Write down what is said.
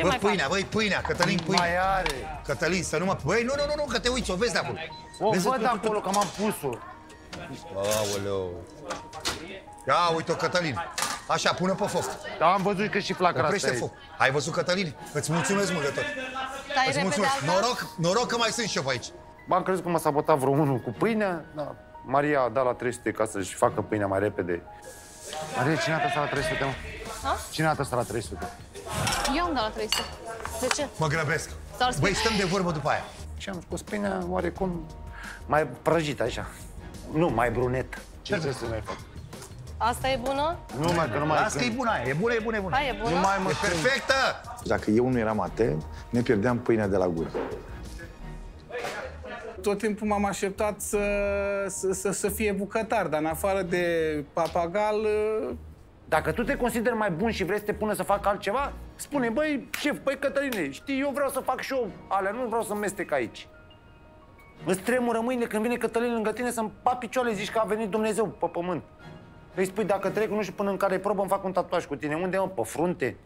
Ce Bă, mai pâinea, fac? băi, pâinea, Cătălin, pâine. Mai are. Cătălin, să nu mă... Băi, nu, nu, nu, nu, că te uiți, o vezi de acolo. O Vezi văd că- acolo că m-am pus-o. Aoleu. Ia uite-o, Cătălin. Așa, pune pe foc. Dar am văzut că și flacăra asta Oprește e. foc. Ai văzut, Cătălin? Îți mulțumesc mult de tot. Dai Îți repede mulțumesc. alta? Noroc, noroc că mai sunt șef aici. Bă, am crezut că m-a sabotat vreo unul cu pâinea. Da. Maria a dat la 300 ca să-și facă pâinea mai repede. Maria, cine a dat asta la 300, mă? Ha? Cine a dat asta la 300? Eu am dat la 300. De ce? Mă grăbesc. Sau spui- Băi, stăm de vorbă după aia. Și am scos pâinea oarecum mai prăjită, așa. Nu, mai brunet. Ce trebuie să mai fac? Asta e bună? Nu mai, că nu mai... Las că e bună aia. E bună, e bună, e bună. Hai, e bună? Nu mai mă E perfectă! Dacă eu nu eram atent, ne pierdeam pâinea de la gură. Tot timpul m-am așteptat să, să, să, să fie bucătar, dar în afară de papagal, Dacă tu te consideri mai bun și vrei să te pună să fac altceva, spune, băi, șef, băi, Cătăline, știi, eu vreau să fac și eu alea, nu vreau să mestec aici. Îți tremură mâine când vine Cătălin lângă tine să-mi pa picioare, zici că a venit Dumnezeu pe pământ. Îi spui, dacă trec, nu știu până în care probă, îmi fac un tatuaj cu tine. Unde, mă, pe frunte?